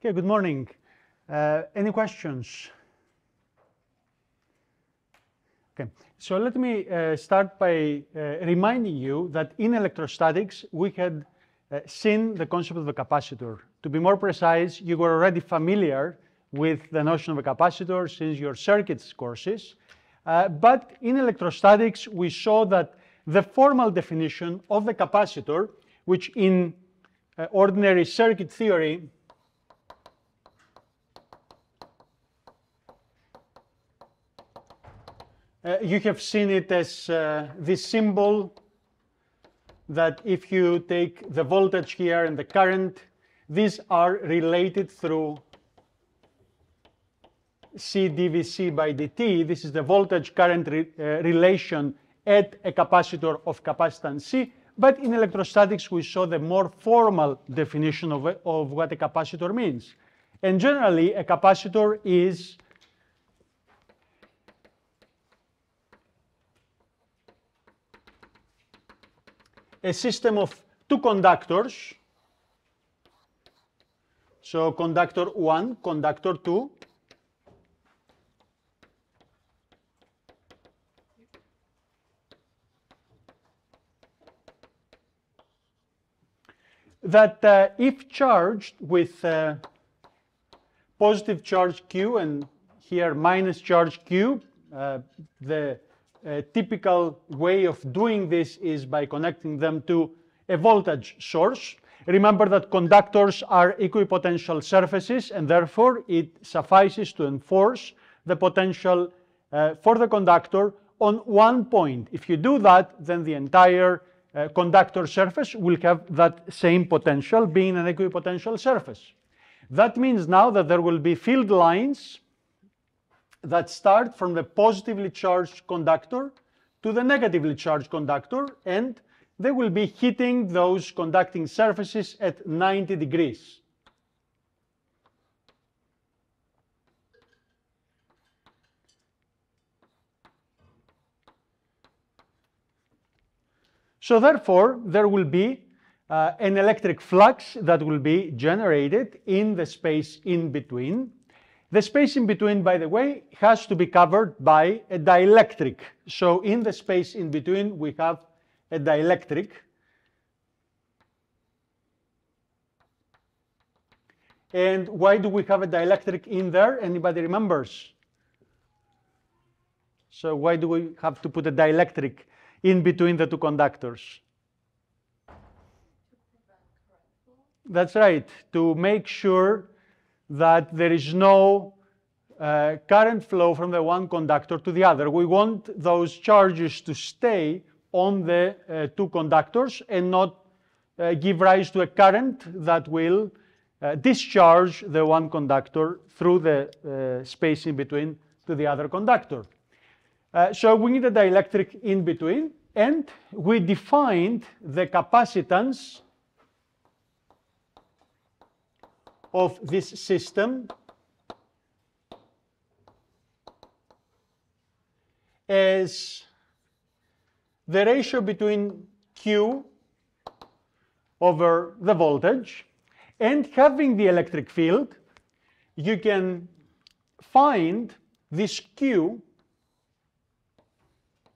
Okay, good morning. Uh, any questions? Okay, so let me uh, start by uh, reminding you that in electrostatics we had uh, seen the concept of a capacitor. To be more precise, you were already familiar with the notion of a capacitor since your circuits courses. Uh, but in electrostatics, we saw that the formal definition of the capacitor, which in uh, ordinary circuit theory Uh, you have seen it as uh, this symbol that if you take the voltage here and the current, these are related through C dVc by dt. This is the voltage current re uh, relation at a capacitor of capacitance C. But in electrostatics, we saw the more formal definition of, of what a capacitor means. And generally, a capacitor is a system of two conductors. So conductor 1, conductor 2. That uh, if charged with uh, positive charge Q and here minus charge Q, uh, the a typical way of doing this is by connecting them to a voltage source. Remember that conductors are equipotential surfaces and therefore it suffices to enforce the potential uh, for the conductor on one point. If you do that, then the entire uh, conductor surface will have that same potential being an equipotential surface. That means now that there will be field lines that start from the positively charged conductor to the negatively charged conductor, and they will be hitting those conducting surfaces at 90 degrees. So therefore, there will be uh, an electric flux that will be generated in the space in between the space in between, by the way, has to be covered by a dielectric. So in the space in between, we have a dielectric. And why do we have a dielectric in there? Anybody remembers? So why do we have to put a dielectric in between the two conductors? That's right, to make sure that there is no uh, current flow from the one conductor to the other. We want those charges to stay on the uh, two conductors and not uh, give rise to a current that will uh, discharge the one conductor through the uh, space in between to the other conductor. Uh, so we need a dielectric in between and we defined the capacitance of this system. As the ratio between Q over the voltage and having the electric field, you can find this Q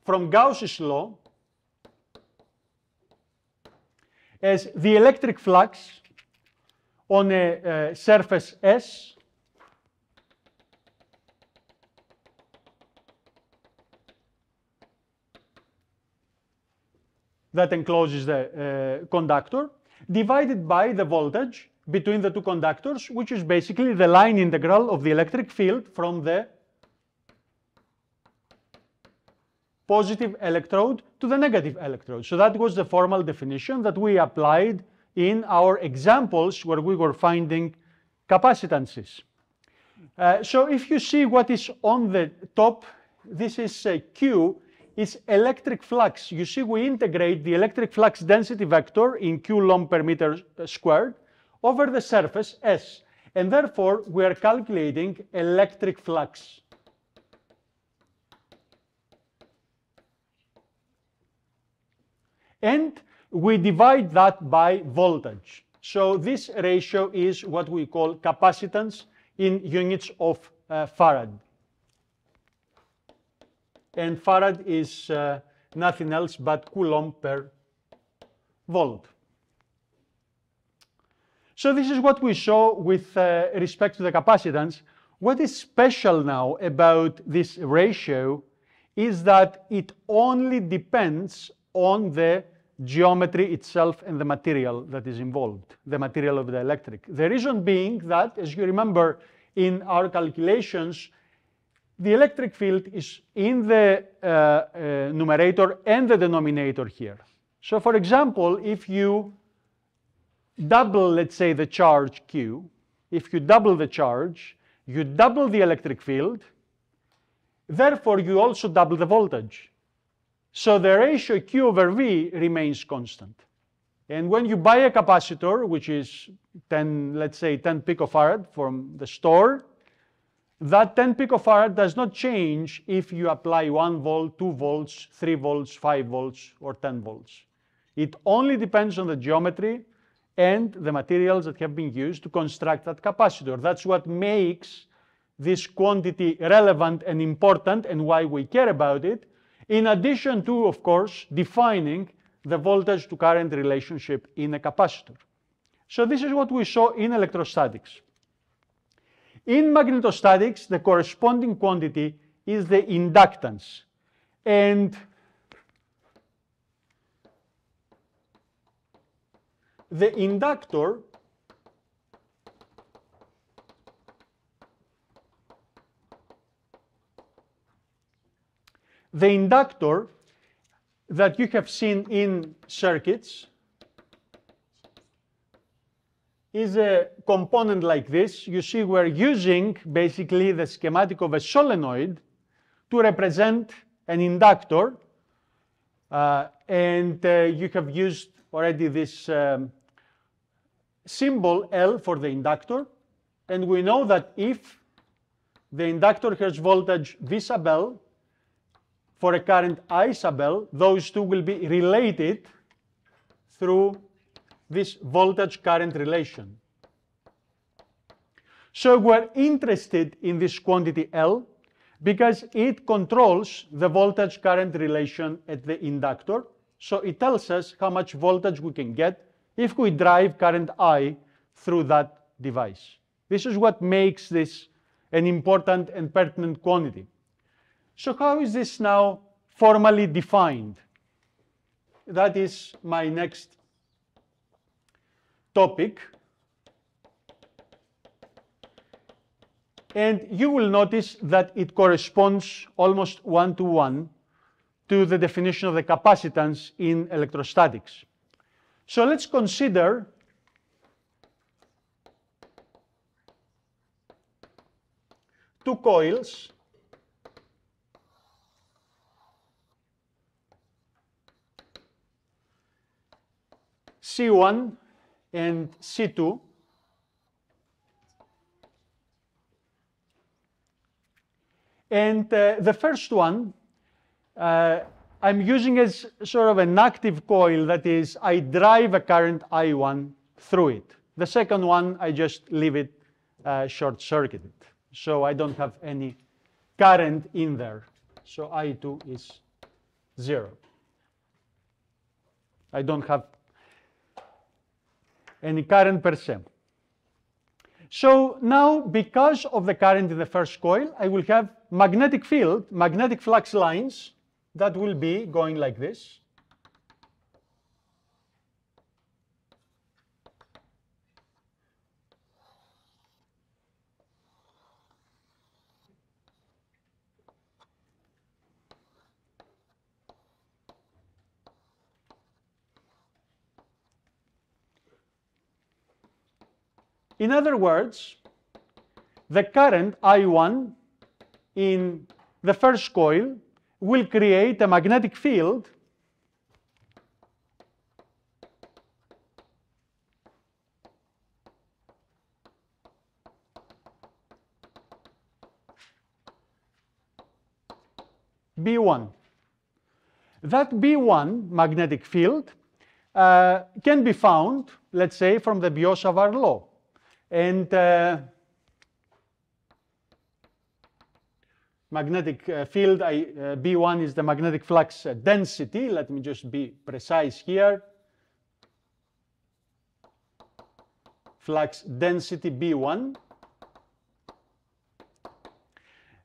from Gauss's law as the electric flux on a uh, surface S. that encloses the uh, conductor, divided by the voltage between the two conductors, which is basically the line integral of the electric field from the positive electrode to the negative electrode. So that was the formal definition that we applied in our examples where we were finding capacitances. Uh, so if you see what is on the top, this is a Q, is electric flux. You see we integrate the electric flux density vector in Coulomb per meter squared over the surface S. And therefore, we are calculating electric flux. And we divide that by voltage. So this ratio is what we call capacitance in units of uh, farad. And farad is uh, nothing else but coulomb per volt. So this is what we saw with uh, respect to the capacitance. What is special now about this ratio is that it only depends on the geometry itself and the material that is involved, the material of the electric. The reason being that, as you remember in our calculations, the electric field is in the uh, uh, numerator and the denominator here. So for example, if you double, let's say, the charge Q, if you double the charge, you double the electric field, therefore you also double the voltage. So the ratio Q over V remains constant. And when you buy a capacitor, which is 10, let's say 10 picofarad from the store, that 10 picofarad does not change if you apply 1 volt, 2 volts, 3 volts, 5 volts, or 10 volts. It only depends on the geometry and the materials that have been used to construct that capacitor. That's what makes this quantity relevant and important and why we care about it, in addition to, of course, defining the voltage to current relationship in a capacitor. So this is what we saw in electrostatics. In magnetostatics, the corresponding quantity is the inductance. And the inductor the inductor that you have seen in circuits is a component like this. You see we're using basically the schematic of a solenoid to represent an inductor. Uh, and uh, you have used already this um, symbol L for the inductor. And we know that if the inductor has voltage V sub L for a current I sub L, those two will be related through this voltage current relation. So we're interested in this quantity L because it controls the voltage current relation at the inductor. So it tells us how much voltage we can get if we drive current I through that device. This is what makes this an important and pertinent quantity. So how is this now formally defined? That is my next topic. And you will notice that it corresponds almost one-to-one -one to the definition of the capacitance in electrostatics. So let's consider two coils C1 and C2 and uh, the first one uh, I'm using as sort of an active coil, that is, I drive a current I1 through it. The second one, I just leave it uh, short-circuited. So I don't have any current in there. So I2 is zero. I don't have any current per se. So now, because of the current in the first coil, I will have magnetic field, magnetic flux lines that will be going like this. In other words, the current I1 in the first coil will create a magnetic field B1. That B1 magnetic field uh, can be found, let's say, from the Biot-Savart law. And uh, magnetic uh, field, I, uh, B1 is the magnetic flux density. Let me just be precise here. Flux density B1.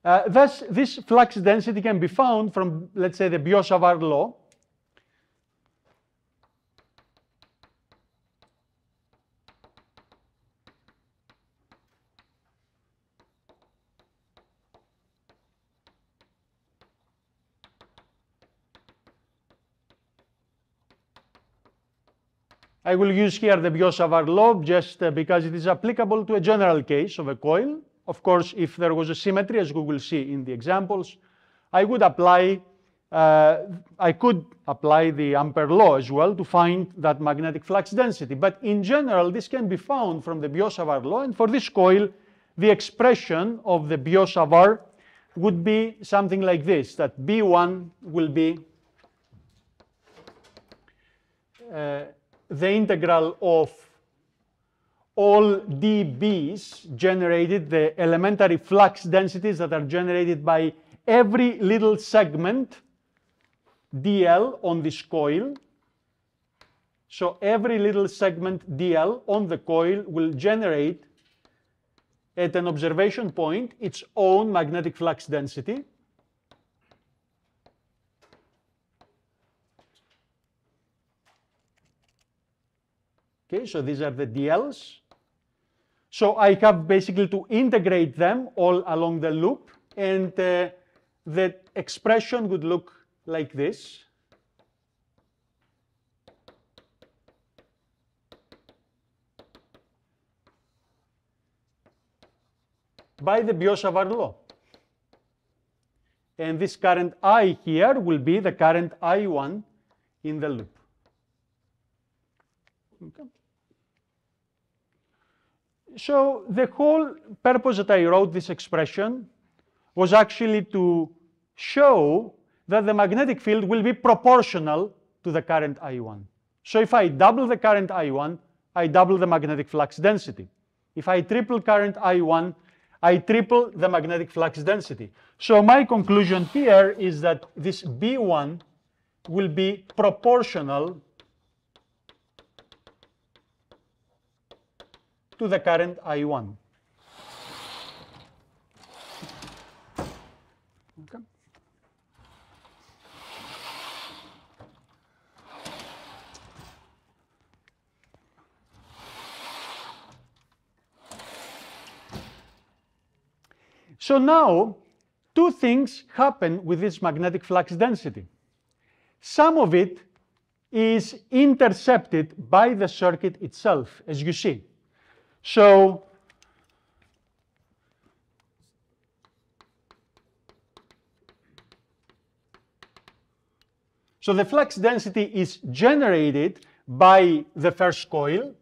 Uh, thus, this flux density can be found from, let's say, the Biot-Savart law. I will use here the Biot-Savart law just uh, because it is applicable to a general case of a coil. Of course, if there was a symmetry, as we will see in the examples, I would apply, uh, I could apply the Ampere law as well to find that magnetic flux density. But in general, this can be found from the Biot-Savart law. And for this coil, the expression of the Biot-Savart would be something like this, that B1 will be uh, the integral of all dBs generated, the elementary flux densities that are generated by every little segment dl on this coil. So every little segment dl on the coil will generate at an observation point its own magnetic flux density. Okay, so these are the DLs. So I have basically to integrate them all along the loop, and uh, the expression would look like this. by the Biot-Savart law. And this current I here will be the current I1 in the loop. Okay. So the whole purpose that I wrote this expression was actually to show that the magnetic field will be proportional to the current I1. So if I double the current I1, I double the magnetic flux density. If I triple current I1, I triple the magnetic flux density. So my conclusion here is that this B1 will be proportional to the current I1. Okay. So now, two things happen with this magnetic flux density. Some of it is intercepted by the circuit itself, as you see. So So the flux density is generated by the first coil.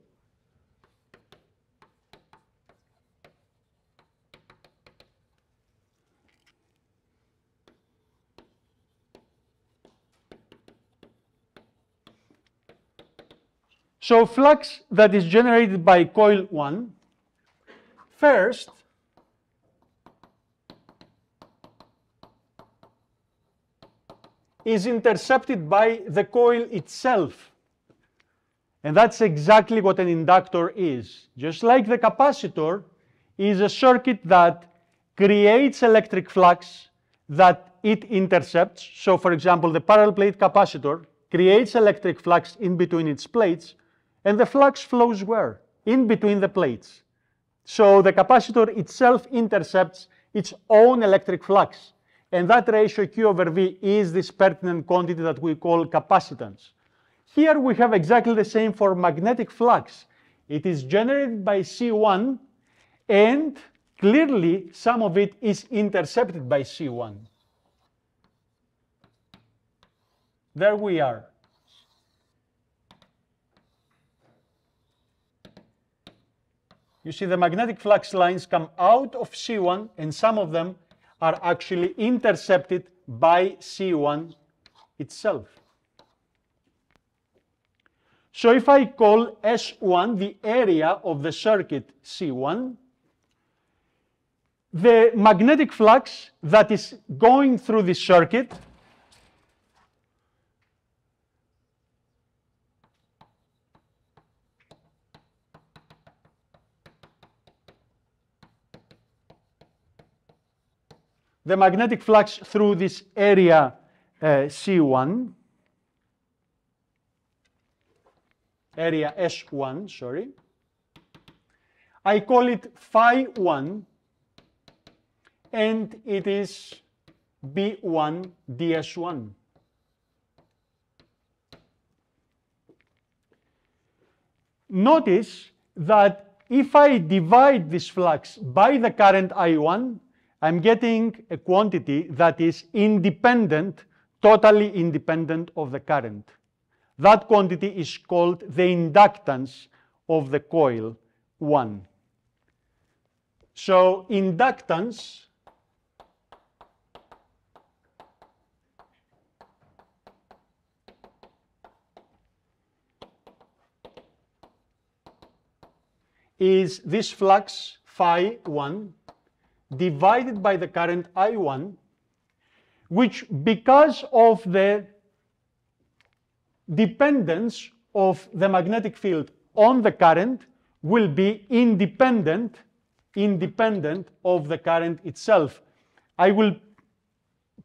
So flux that is generated by coil 1, first, is intercepted by the coil itself. And that's exactly what an inductor is. Just like the capacitor is a circuit that creates electric flux that it intercepts. So for example, the parallel plate capacitor creates electric flux in between its plates and the flux flows where? In between the plates. So the capacitor itself intercepts its own electric flux. And that ratio Q over V is this pertinent quantity that we call capacitance. Here we have exactly the same for magnetic flux. It is generated by C1 and clearly some of it is intercepted by C1. There we are. You see the magnetic flux lines come out of C1 and some of them are actually intercepted by C1 itself. So if I call S1 the area of the circuit C1, the magnetic flux that is going through this circuit the magnetic flux through this area uh, C1, area S1, sorry. I call it phi 1 and it is B1 ds1. Notice that if I divide this flux by the current I1, I'm getting a quantity that is independent, totally independent of the current. That quantity is called the inductance of the coil 1. So inductance is this flux phi 1 divided by the current I1, which because of the dependence of the magnetic field on the current will be independent, independent of the current itself. I will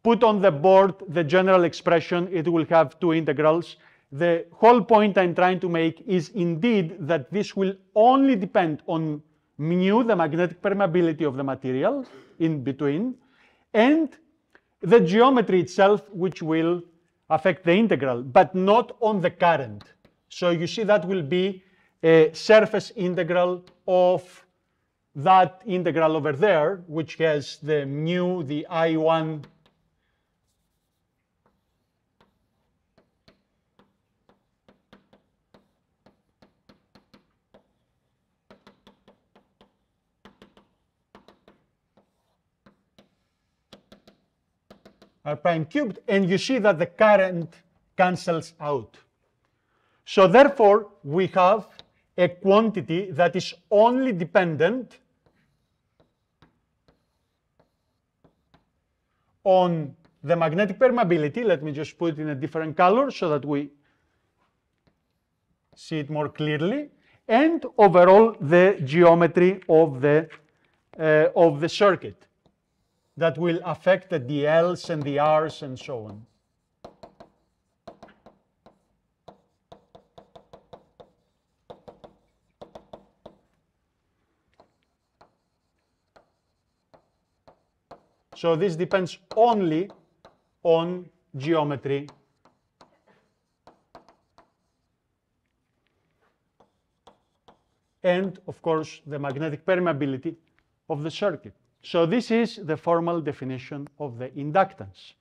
put on the board the general expression, it will have two integrals. The whole point I'm trying to make is indeed that this will only depend on mu, the magnetic permeability of the material in between, and the geometry itself, which will affect the integral, but not on the current. So you see that will be a surface integral of that integral over there, which has the mu, the I1 r prime cubed, and you see that the current cancels out. So therefore, we have a quantity that is only dependent on the magnetic permeability. Let me just put it in a different color so that we see it more clearly, and overall the geometry of the, uh, of the circuit that will affect the DLs and the Rs and so on. So this depends only on geometry and, of course, the magnetic permeability of the circuit. So this is the formal definition of the inductance.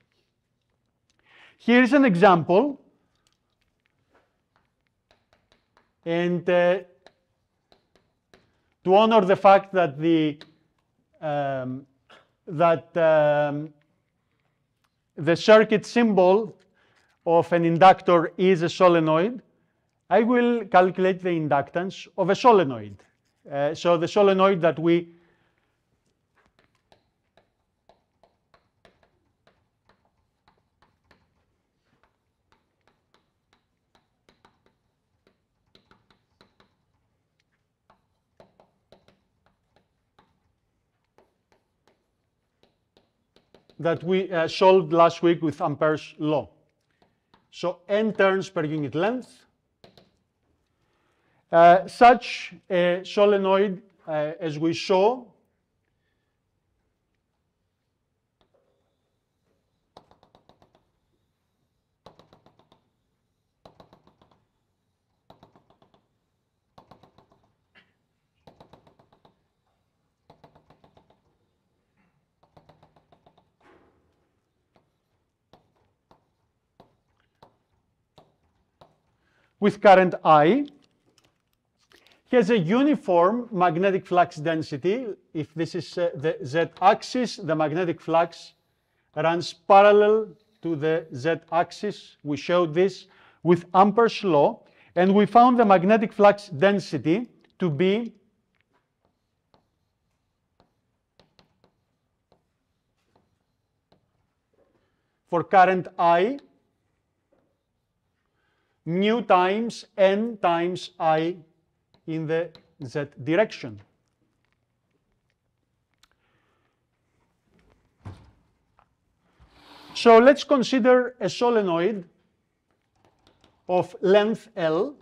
Here is an example. And uh, to honor the fact that the um, that um, the circuit symbol of an inductor is a solenoid, I will calculate the inductance of a solenoid. Uh, so the solenoid that we that we uh, solved last week with Ampere's law. So n turns per unit length. Uh, such a solenoid, uh, as we saw, with current I has a uniform magnetic flux density. If this is uh, the z-axis, the magnetic flux runs parallel to the z-axis. We showed this with Ampere's law. And we found the magnetic flux density to be for current I mu times n times I in the z direction. So let's consider a solenoid of length L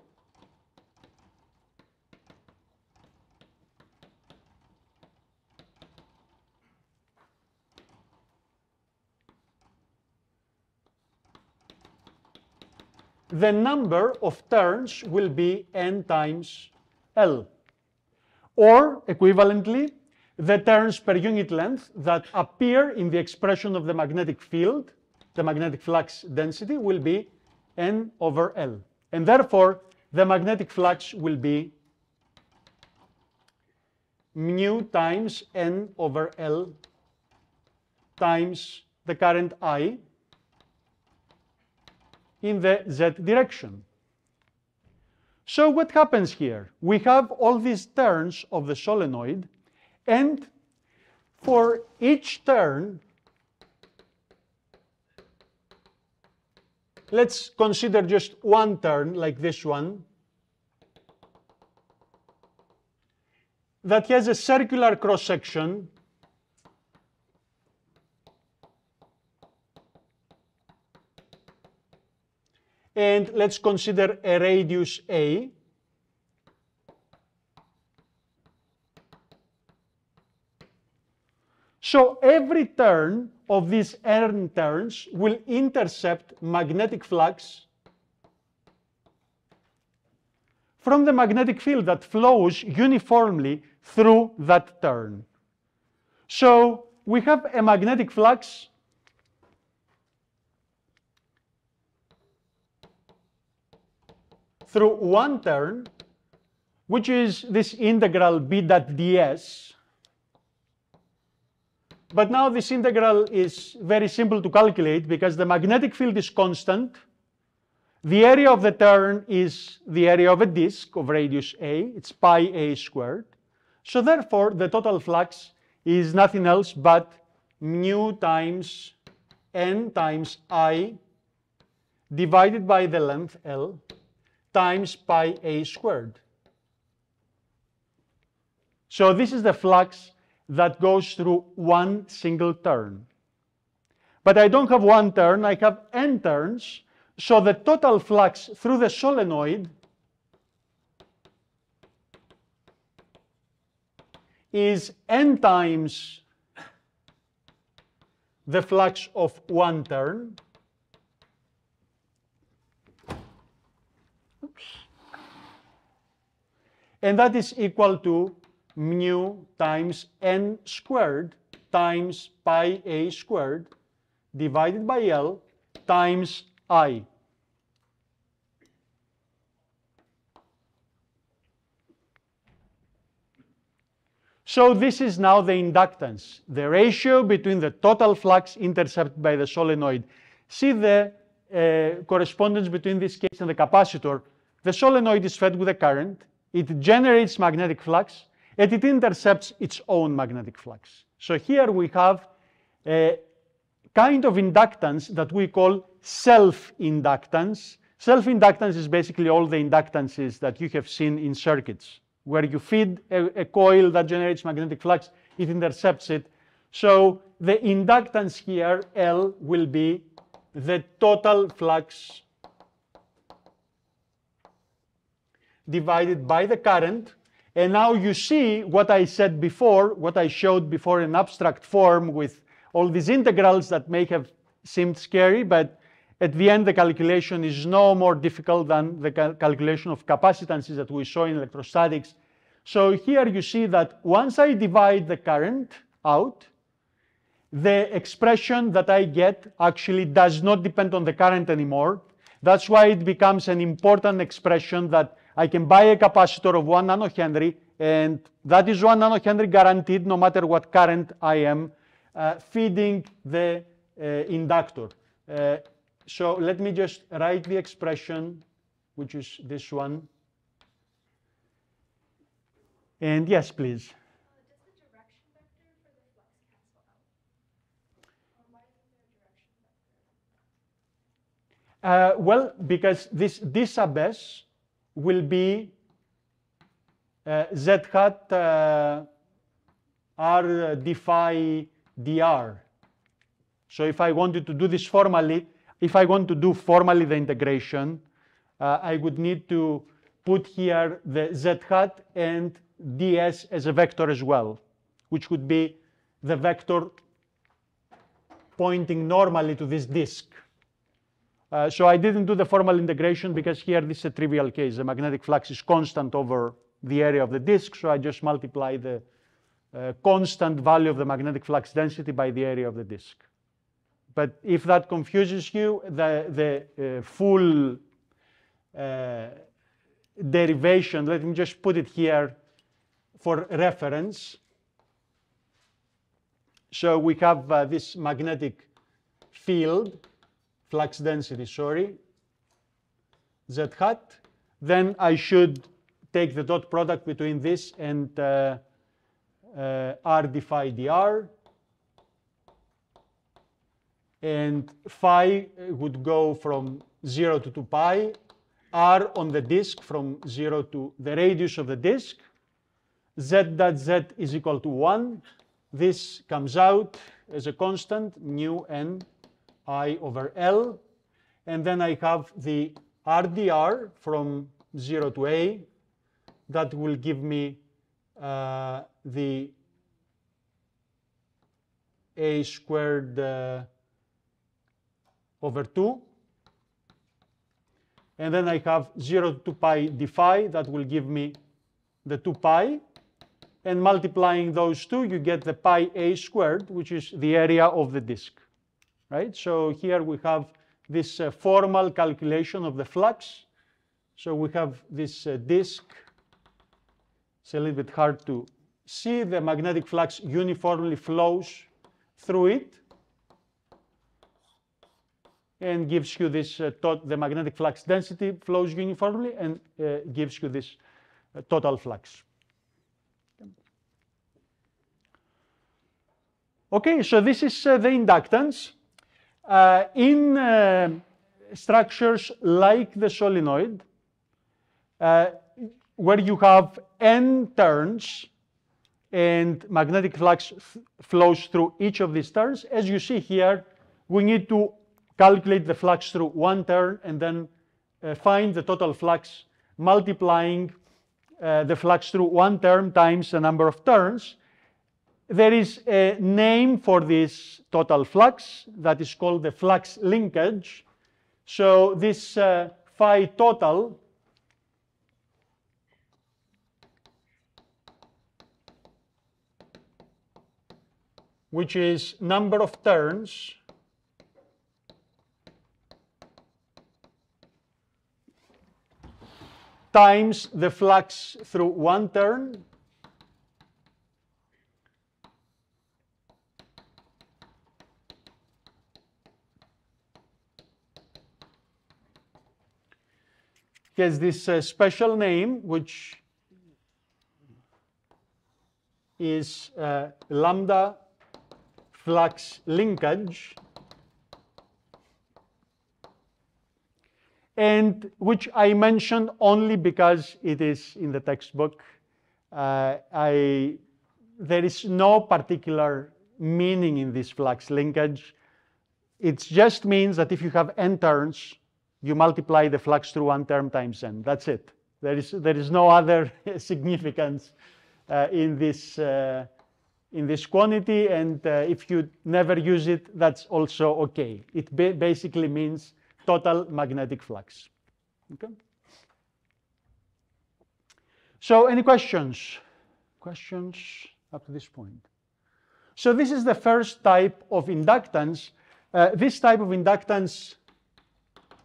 the number of turns will be n times L. Or, equivalently, the turns per unit length that appear in the expression of the magnetic field, the magnetic flux density, will be n over L. And therefore, the magnetic flux will be mu times n over L times the current I in the z direction. So what happens here? We have all these turns of the solenoid, and for each turn, let's consider just one turn like this one, that has a circular cross-section and let's consider a radius A. So every turn of these n turns will intercept magnetic flux from the magnetic field that flows uniformly through that turn. So we have a magnetic flux through one turn, which is this integral b dot ds. But now this integral is very simple to calculate because the magnetic field is constant. The area of the turn is the area of a disk of radius a, it's pi a squared. So therefore, the total flux is nothing else but mu times n times i divided by the length L times pi a squared. So this is the flux that goes through one single turn. But I don't have one turn, I have n turns, so the total flux through the solenoid is n times the flux of one turn and that is equal to mu times n squared times pi a squared divided by L times I. So this is now the inductance, the ratio between the total flux intercepted by the solenoid. See the uh, correspondence between this case and the capacitor. The solenoid is fed with a current, it generates magnetic flux, and it intercepts its own magnetic flux. So here we have a kind of inductance that we call self-inductance. Self-inductance is basically all the inductances that you have seen in circuits, where you feed a, a coil that generates magnetic flux, it intercepts it. So the inductance here, L, will be the total flux divided by the current. And now you see what I said before, what I showed before in abstract form with all these integrals that may have seemed scary, but at the end the calculation is no more difficult than the cal calculation of capacitances that we saw in electrostatics. So here you see that once I divide the current out, the expression that I get actually does not depend on the current anymore. That's why it becomes an important expression that I can buy a capacitor of one nanohenry, and that is one nanohenry guaranteed no matter what current I am uh, feeding the uh, inductor. Uh, so let me just write the expression which is this one. And yes, please. Does the direction vector for the flux cancel out? Or why isn't there a direction vector? Uh, well, because this d sub s will be uh, z hat uh, r d phi dr. So if I wanted to do this formally, if I want to do formally the integration, uh, I would need to put here the z hat and ds as a vector as well, which would be the vector pointing normally to this disk. Uh, so I didn't do the formal integration because here this is a trivial case. The magnetic flux is constant over the area of the disk, so I just multiply the uh, constant value of the magnetic flux density by the area of the disk. But if that confuses you, the, the uh, full uh, derivation, let me just put it here for reference. So we have uh, this magnetic field, flux density, sorry, z hat. Then I should take the dot product between this and uh, uh, r d phi dr. And phi would go from 0 to 2 pi, r on the disk from 0 to the radius of the disk, z dot z is equal to 1. This comes out as a constant, mu n i over L. And then I have the RDR from 0 to A. That will give me uh, the A squared uh, over 2. And then I have 0 to 2 pi d phi. That will give me the 2 pi. And multiplying those two, you get the pi a squared, which is the area of the disk right? So here we have this uh, formal calculation of the flux. So we have this uh, disk. It's a little bit hard to see. The magnetic flux uniformly flows through it and gives you this, uh, the magnetic flux density flows uniformly and uh, gives you this uh, total flux. Okay, so this is uh, the inductance. Uh, in uh, structures like the solenoid, uh, where you have n turns and magnetic flux flows through each of these turns, as you see here, we need to calculate the flux through one turn and then uh, find the total flux multiplying uh, the flux through one term times the number of turns there is a name for this total flux that is called the flux linkage. So this uh, phi total which is number of turns times the flux through one turn has this uh, special name, which is uh, lambda flux linkage, and which I mentioned only because it is in the textbook. Uh, I, there is no particular meaning in this flux linkage. It just means that if you have n turns, you multiply the flux through one term times n. That's it. There is, there is no other significance uh, in, this, uh, in this quantity, and uh, if you never use it, that's also okay. It ba basically means total magnetic flux. Okay? So any questions? Questions up to this point? So this is the first type of inductance. Uh, this type of inductance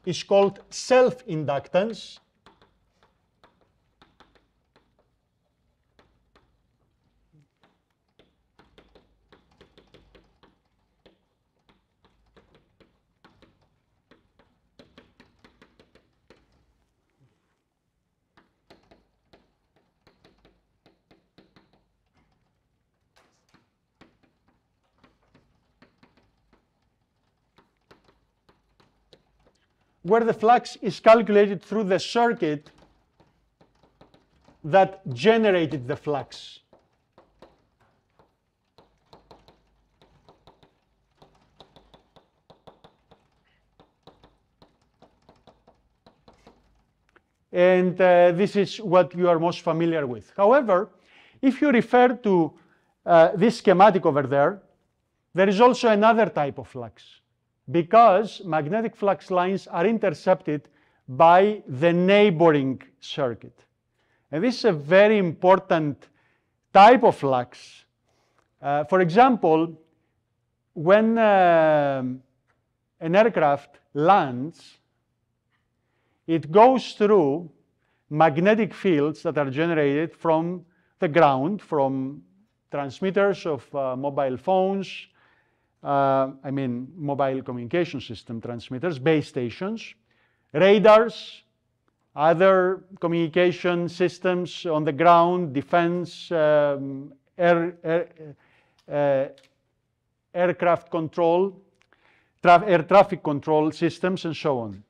is called self-inductance. Where the flux is calculated through the circuit that generated the flux. And uh, this is what you are most familiar with. However, if you refer to uh, this schematic over there, there is also another type of flux because magnetic flux lines are intercepted by the neighboring circuit. And this is a very important type of flux. Uh, for example, when uh, an aircraft lands, it goes through magnetic fields that are generated from the ground, from transmitters of uh, mobile phones, I mean mobile communication system transmitters, base stations, radars, other communication systems on the ground, defense, um, air, air, uh, aircraft control, air traffic control systems, and so on.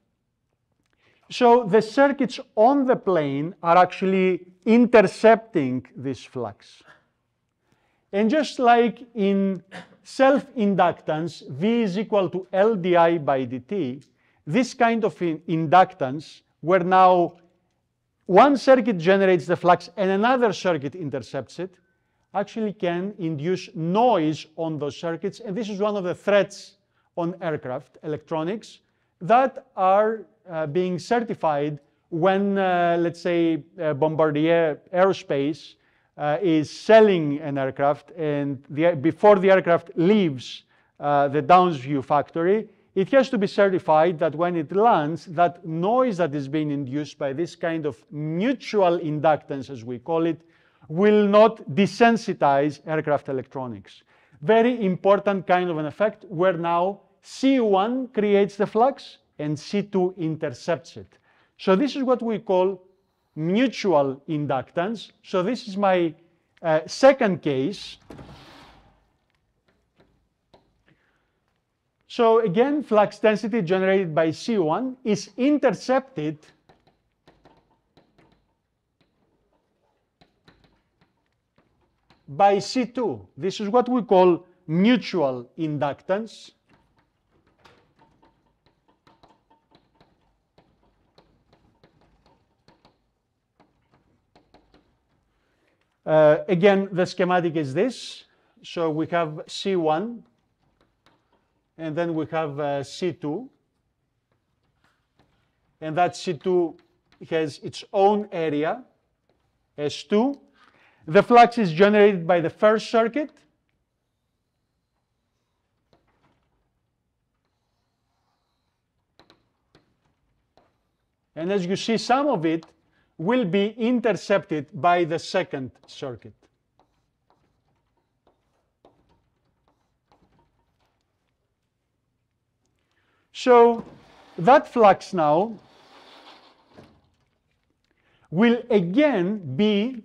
So the circuits on the plane are actually intercepting this flux. And just like in self-inductance, V is equal to LdI by dt, this kind of inductance, where now one circuit generates the flux and another circuit intercepts it, actually can induce noise on those circuits. And this is one of the threats on aircraft electronics that are uh, being certified when, uh, let's say, uh, Bombardier Aerospace uh, is selling an aircraft and the, before the aircraft leaves uh, the Downsview factory, it has to be certified that when it lands, that noise that is being induced by this kind of mutual inductance, as we call it, will not desensitize aircraft electronics. Very important kind of an effect where now C1 creates the flux and C2 intercepts it. So this is what we call mutual inductance. So this is my uh, second case. So again, flux density generated by C1 is intercepted by C2. This is what we call mutual inductance. Uh, again, the schematic is this. So we have C1, and then we have uh, C2. And that C2 has its own area, S2. The flux is generated by the first circuit. And as you see, some of it will be intercepted by the second circuit. So that flux now will again be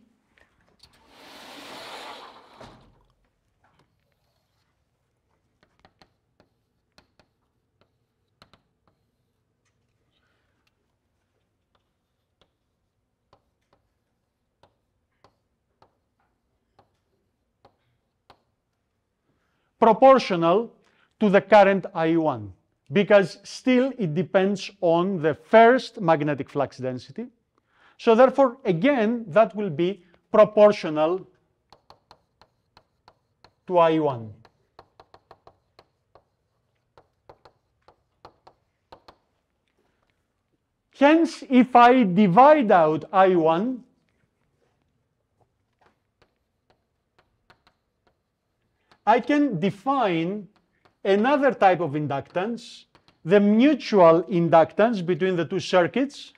proportional to the current I1 because still it depends on the first magnetic flux density. So therefore, again, that will be proportional to I1. Hence, if I divide out I1 I can define another type of inductance, the mutual inductance between the two circuits.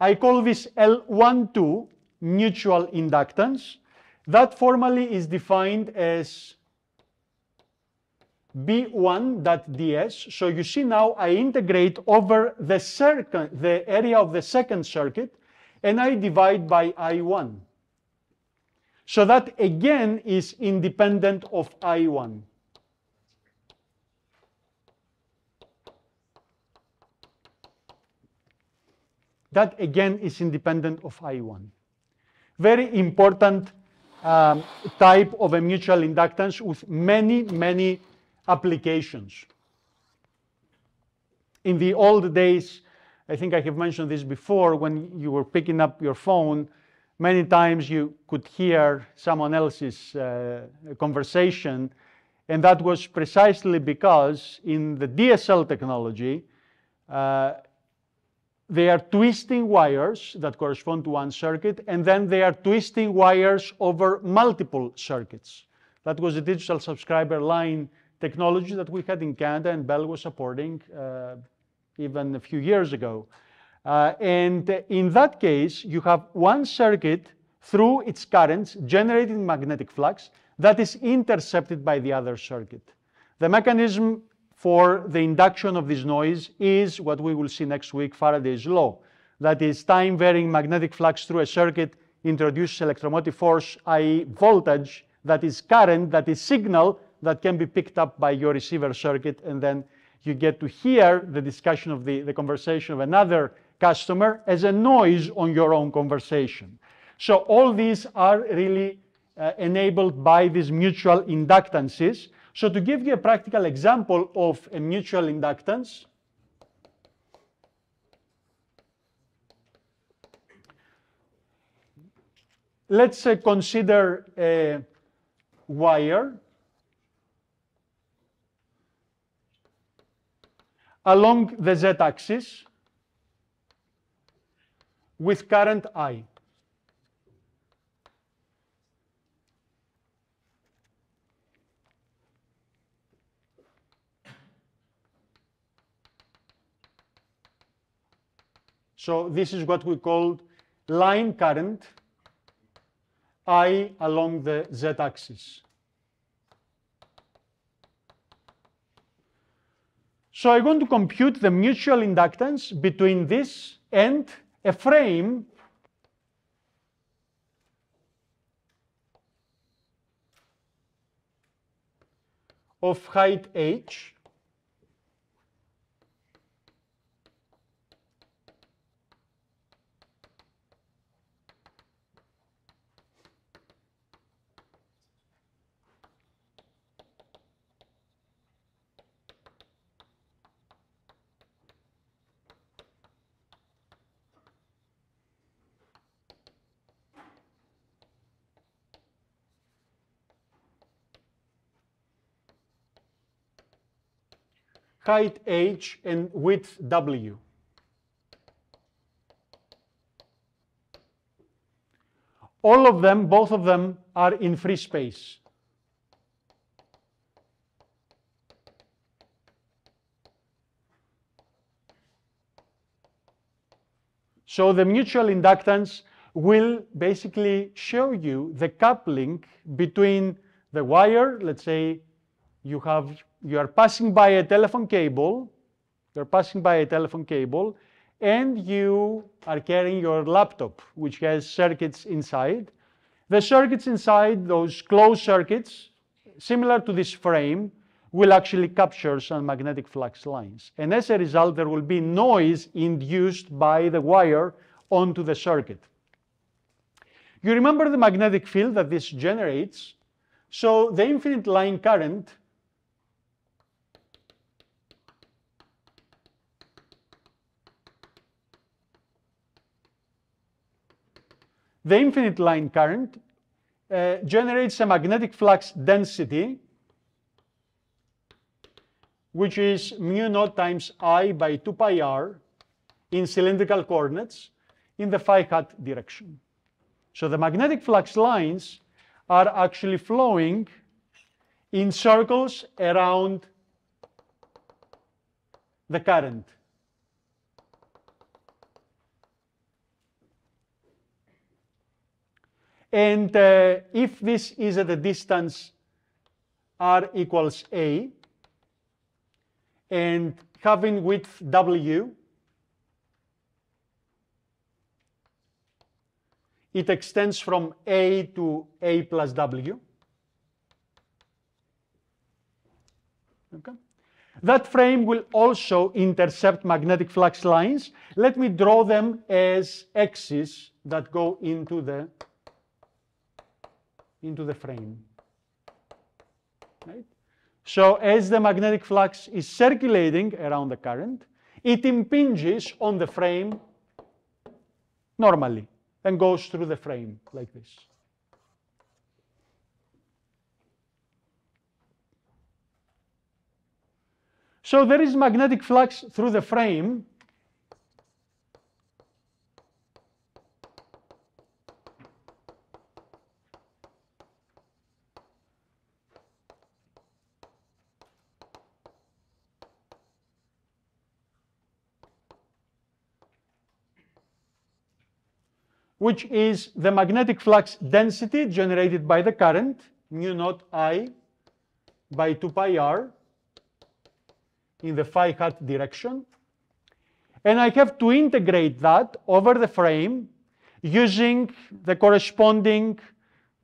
I call this L12 mutual inductance. That formally is defined as B1.ds. So you see now I integrate over the, the area of the second circuit and I divide by I1. So that again is independent of I1. That again is independent of I1. Very important um, type of a mutual inductance with many, many applications. In the old days, I think I have mentioned this before, when you were picking up your phone, many times you could hear someone else's uh, conversation, and that was precisely because in the DSL technology, uh, they are twisting wires that correspond to one circuit, and then they are twisting wires over multiple circuits. That was the digital subscriber line technology that we had in Canada and Bell was supporting uh, even a few years ago. Uh, and in that case, you have one circuit through its currents generating magnetic flux that is intercepted by the other circuit. The mechanism for the induction of this noise is what we will see next week, Faraday's law. That is time varying magnetic flux through a circuit introduces electromotive force, i.e. voltage, that is current, that is signal that can be picked up by your receiver circuit and then you get to hear the discussion of the, the conversation of another customer as a noise on your own conversation. So all these are really uh, enabled by these mutual inductances so to give you a practical example of a mutual inductance, let's uh, consider a wire along the z-axis with current I. So this is what we call line current I along the z-axis. So I'm going to compute the mutual inductance between this and a frame of height h height h and width w. All of them, both of them, are in free space. So the mutual inductance will basically show you the coupling between the wire, let's say you have you are passing by a telephone cable, you're passing by a telephone cable, and you are carrying your laptop, which has circuits inside. The circuits inside, those closed circuits, similar to this frame, will actually capture some magnetic flux lines. And as a result, there will be noise induced by the wire onto the circuit. You remember the magnetic field that this generates? So the infinite line current the infinite line current uh, generates a magnetic flux density, which is mu naught times I by 2 pi r in cylindrical coordinates in the phi hat direction. So the magnetic flux lines are actually flowing in circles around the current. And uh, if this is at a distance r equals a, and having width w, it extends from a to a plus w. Okay? That frame will also intercept magnetic flux lines. Let me draw them as axes that go into the, into the frame. Right? So as the magnetic flux is circulating around the current, it impinges on the frame normally and goes through the frame like this. So there is magnetic flux through the frame which is the magnetic flux density generated by the current, mu naught I by 2 pi r in the phi hat direction. And I have to integrate that over the frame using the corresponding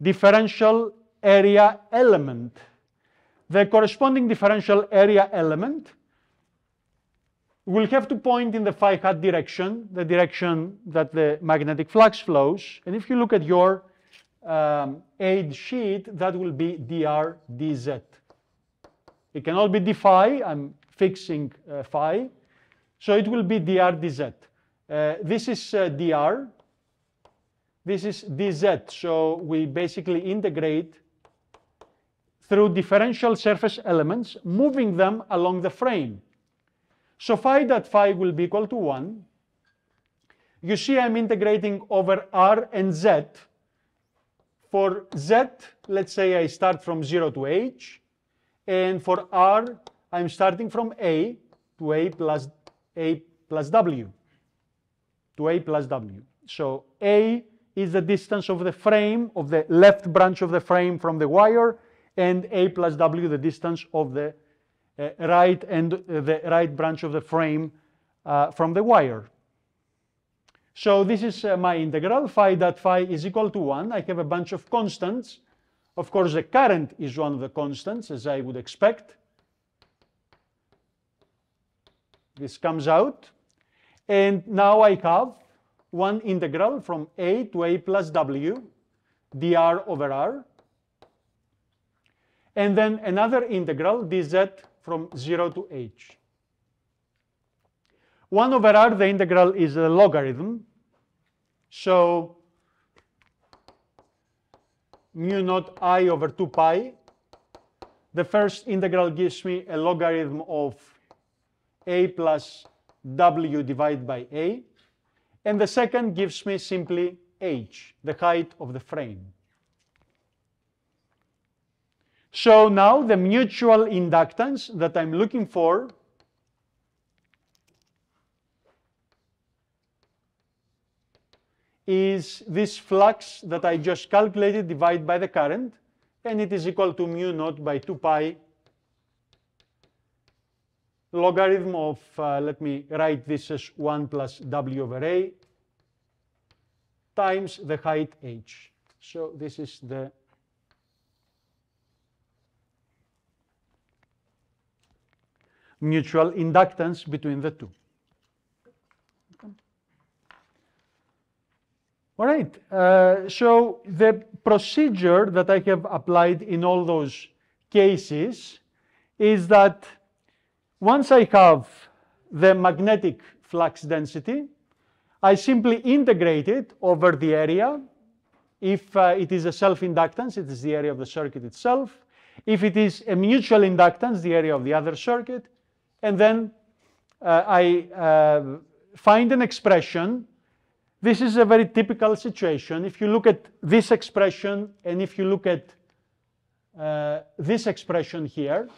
differential area element. The corresponding differential area element will have to point in the phi hat direction, the direction that the magnetic flux flows. And if you look at your um, aid sheet, that will be dr dz. It cannot be d phi, I'm fixing uh, phi. So it will be dr dz. Uh, this is uh, dr, this is dz. So we basically integrate through differential surface elements, moving them along the frame. So phi dot phi will be equal to 1. You see I'm integrating over r and z. For z, let's say I start from 0 to h. And for r, I'm starting from a to a plus a plus w. To a plus w. So a is the distance of the frame, of the left branch of the frame from the wire, and a plus w the distance of the right and uh, the right branch of the frame uh, from the wire. So this is uh, my integral. Phi dot phi is equal to 1. I have a bunch of constants. Of course, the current is one of the constants, as I would expect. This comes out. And now I have one integral from a to a plus w, dr over r. And then another integral, dz from 0 to h. 1 over r, the integral is a logarithm. So mu naught i over 2 pi. The first integral gives me a logarithm of a plus w divided by a. And the second gives me simply h, the height of the frame. So now the mutual inductance that I'm looking for is this flux that I just calculated divided by the current, and it is equal to mu naught by 2 pi logarithm of, uh, let me write this as 1 plus w over a times the height h. So this is the mutual inductance between the two. All right, uh, so the procedure that I have applied in all those cases is that once I have the magnetic flux density, I simply integrate it over the area. If uh, it is a self-inductance, it is the area of the circuit itself. If it is a mutual inductance, the area of the other circuit. And then uh, I uh, find an expression. This is a very typical situation. If you look at this expression and if you look at uh, this expression here,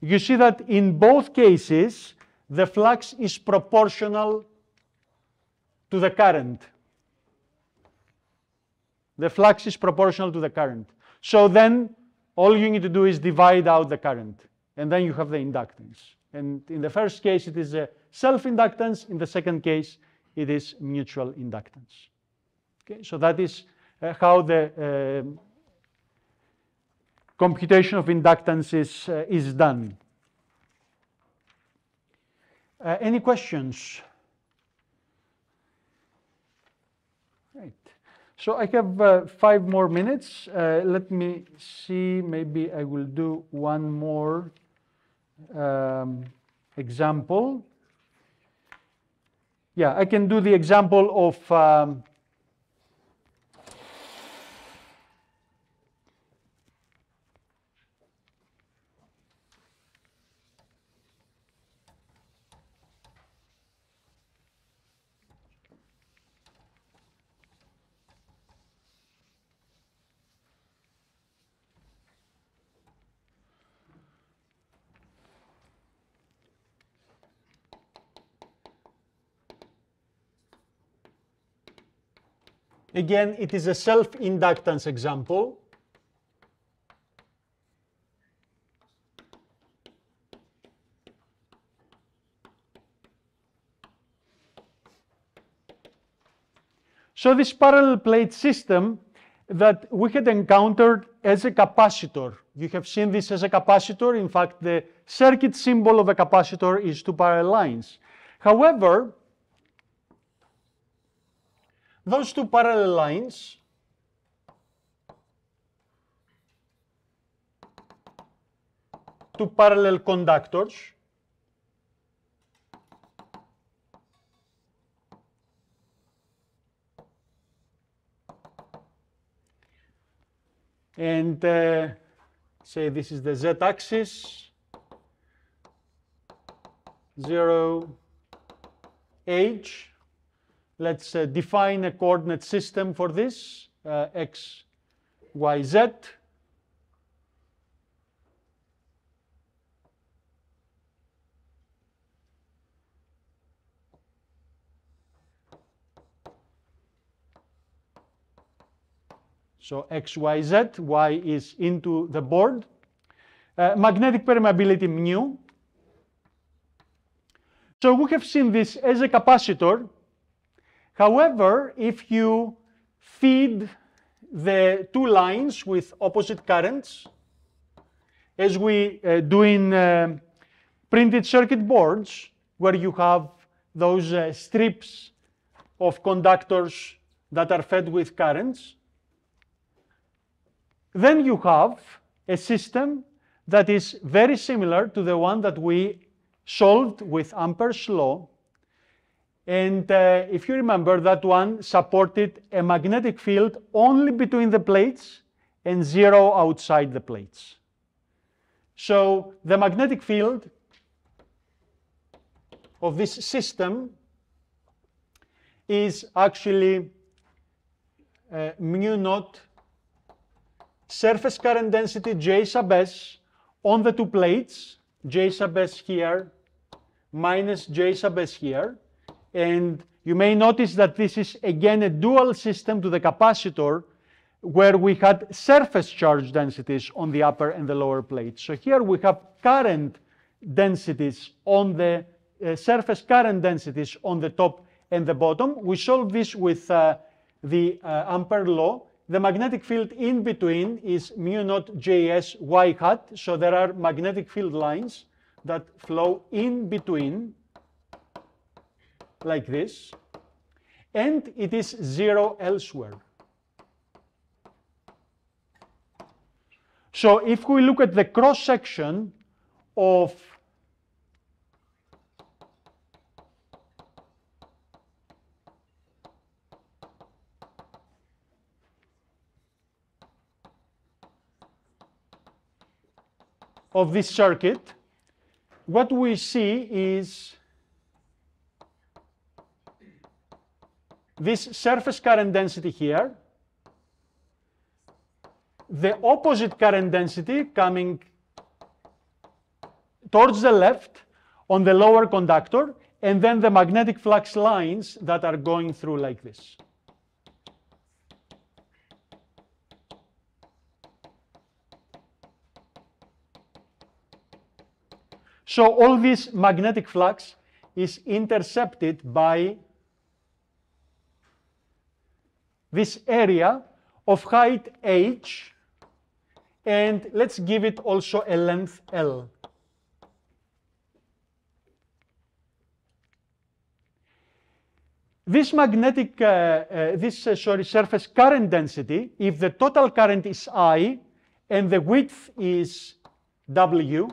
you see that in both cases, the flux is proportional to the current. The flux is proportional to the current. So then all you need to do is divide out the current, and then you have the inductance. And in the first case, it is a self-inductance. In the second case, it is mutual inductance. Okay, so that is uh, how the uh, computation of inductance is, uh, is done. Uh, any questions? Right. So I have uh, five more minutes. Uh, let me see, maybe I will do one more um, example. Yeah, I can do the example of um, Again, it is a self-inductance example. So this parallel plate system that we had encountered as a capacitor. You have seen this as a capacitor. In fact, the circuit symbol of a capacitor is two parallel lines. However, those two parallel lines two parallel conductors and uh, say this is the z-axis 0 h let's uh, define a coordinate system for this, uh, x, y, z. So x, y, z, y is into the board. Uh, magnetic permeability mu. So we have seen this as a capacitor However, if you feed the two lines with opposite currents, as we uh, do in uh, printed circuit boards, where you have those uh, strips of conductors that are fed with currents, then you have a system that is very similar to the one that we solved with Ampere's law and uh, if you remember, that one supported a magnetic field only between the plates and zero outside the plates. So the magnetic field of this system is actually uh, mu naught surface current density J sub s on the two plates, J sub s here minus J sub s here, and you may notice that this is again a dual system to the capacitor where we had surface charge densities on the upper and the lower plate. So here we have current densities on the uh, surface current densities on the top and the bottom. We solve this with uh, the uh, Ampere law. The magnetic field in between is mu naught Js y hat. So there are magnetic field lines that flow in between like this, and it is zero elsewhere. So if we look at the cross section of of this circuit, what we see is this surface current density here, the opposite current density coming towards the left on the lower conductor, and then the magnetic flux lines that are going through like this. So all this magnetic flux is intercepted by this area of height h and let's give it also a length L. This magnetic, uh, uh, this uh, sorry, surface current density, if the total current is I and the width is W,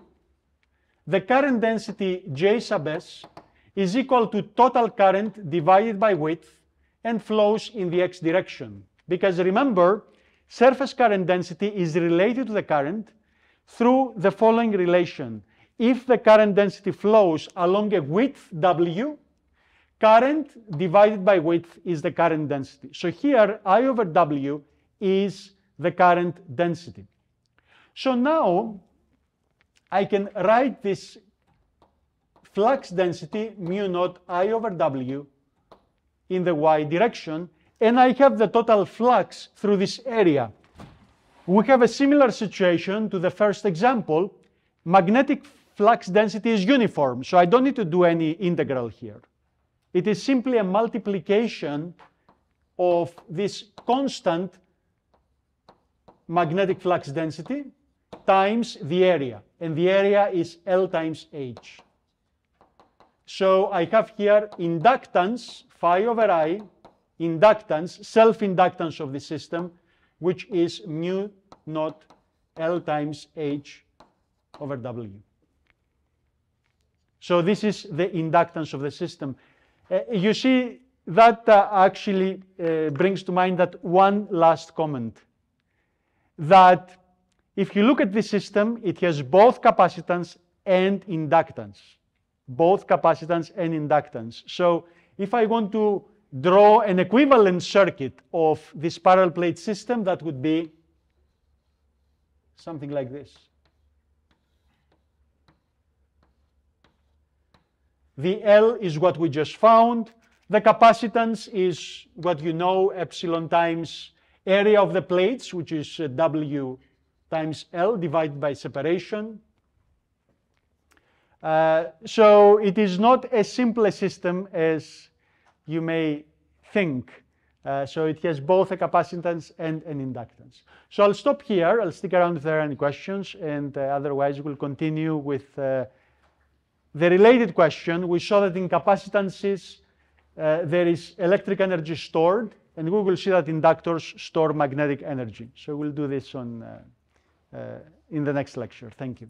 the current density J sub S is equal to total current divided by width and flows in the x direction. Because remember, surface current density is related to the current through the following relation. If the current density flows along a width W, current divided by width is the current density. So here, I over W is the current density. So now, I can write this flux density mu naught I over W in the y direction, and I have the total flux through this area. We have a similar situation to the first example. Magnetic flux density is uniform, so I don't need to do any integral here. It is simply a multiplication of this constant magnetic flux density times the area, and the area is L times H. So I have here inductance, phi over I, inductance, self-inductance of the system, which is mu naught L times H over W. So this is the inductance of the system. Uh, you see, that uh, actually uh, brings to mind that one last comment, that if you look at the system, it has both capacitance and inductance, both capacitance and inductance. So if I want to draw an equivalent circuit of this parallel plate system, that would be something like this. The L is what we just found. The capacitance is what you know, epsilon times area of the plates, which is uh, W times L divided by separation. Uh, so it is not as simple a system as you may think. Uh, so it has both a capacitance and an inductance. So I'll stop here. I'll stick around if there are any questions, and uh, otherwise we'll continue with uh, the related question. We saw that in capacitances uh, there is electric energy stored, and we will see that inductors store magnetic energy. So we'll do this on, uh, uh, in the next lecture. Thank you.